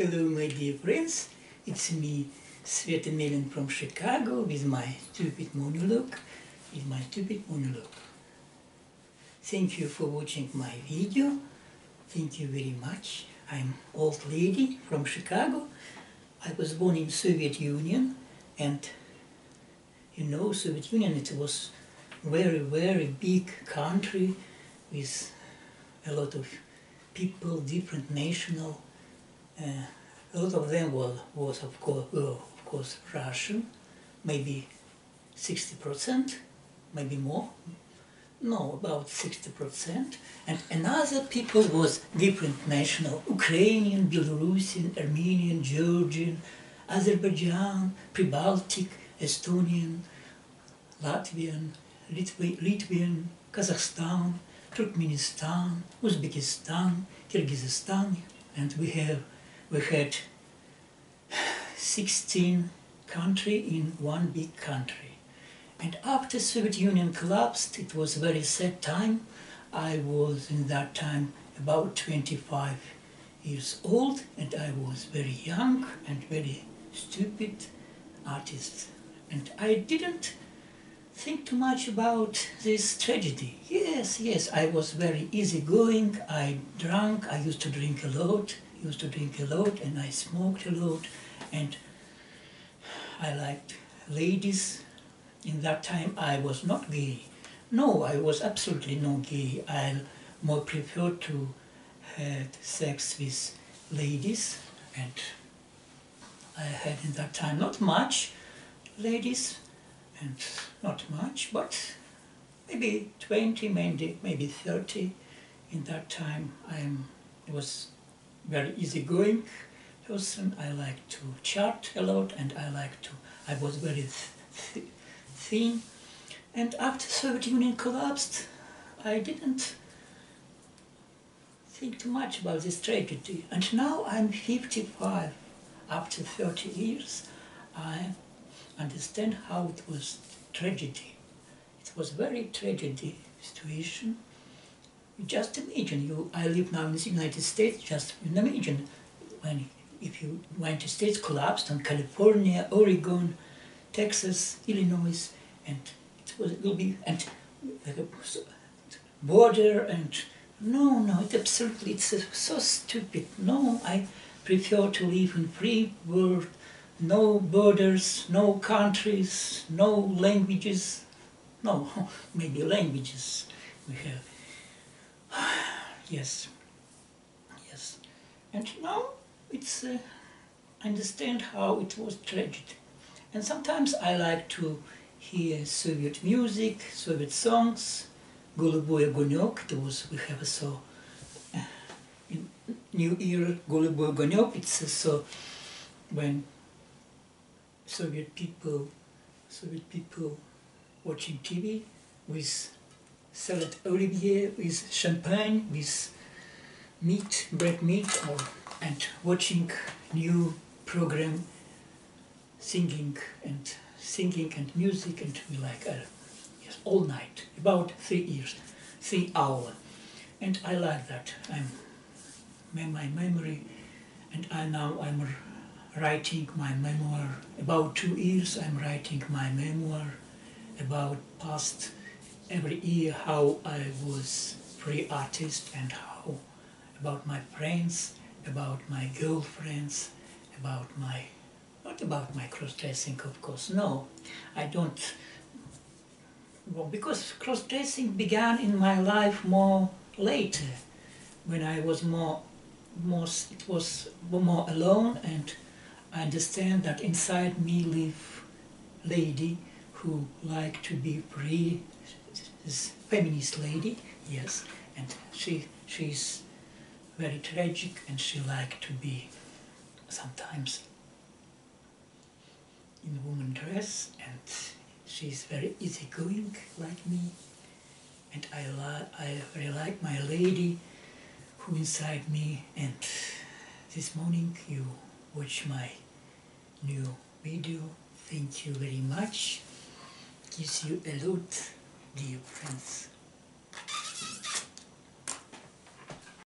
Hello, my dear friends. It's me, Sveta Melenn from Chicago, with my stupid monologue, with my stupid monologue. Thank you for watching my video. Thank you very much. I'm old lady from Chicago. I was born in Soviet Union, and you know, Soviet Union. It was very, very big country with a lot of people, different national. Uh, a lot of them was, was of course, of course Russian, maybe 60%, maybe more. No, about 60%. And another people was different national, Ukrainian, Belarusian, Armenian, Georgian, Azerbaijan, Pre-Baltic, Estonian, Latvian, Lithuanian, Kazakhstan, Turkmenistan, Uzbekistan, Kyrgyzstan, and we have we had 16 country in one big country. And after Soviet Union collapsed, it was a very sad time. I was in that time about 25 years old, and I was very young and very stupid artist. And I didn't think too much about this tragedy. Yes, yes, I was very easygoing. I drank. I used to drink a lot. Used to drink a lot, and I smoked a lot, and I liked ladies. In that time, I was not gay. No, I was absolutely not gay. I more preferred to have sex with ladies, and I had in that time not much ladies, and not much, but maybe 20, maybe, maybe 30. In that time, I'm, I was very easygoing person. I like to chat a lot, and I like to. I was very th- thin, and after Soviet Union collapsed, I didn't think too much about this tragedy. And now I'm 55. After 30 years, I understand how it was tragedy. It was very tragedy situation. Just imagine you. I live now in the United States. Just imagine when if you United States collapsed on California, Oregon, Texas, Illinois, and it was it will be and border and no no it absolutely it's so stupid. No, I prefer to live in free world. No borders, no countries, no languages. No, maybe languages we have. yes, yes, and now it's uh, I understand how it was tragedy. And sometimes I like to hear Soviet music, Soviet songs. Голубой огонек, it was, we have a so uh, in New Year, Голубой огонек, it's uh, so when Soviet people, Soviet people watching TV with salad olivier, with champagne, with meat, bread meat, or and watching new program, singing and singing and music, and we like uh, yes all night, about three years, three hour, and I like that. I'm my memory, and I now I'm writing my memoir. About two years, I'm writing my memoir about past every year how I was free artist and how about my friends about my girlfriends, about my, not about my cross-dressing, of course, no, I don't, well, because cross-dressing began in my life more later, when I was more, more, it was more alone, and I understand that inside me live lady who like to be free, this feminist lady, yes, and she, she's very tragic and she liked to be sometimes in woman dress and she's very easygoing like me. And I, li- I very like my lady who inside me and this morning you watch my new video. Thank you very much. Gives you a lot dear friends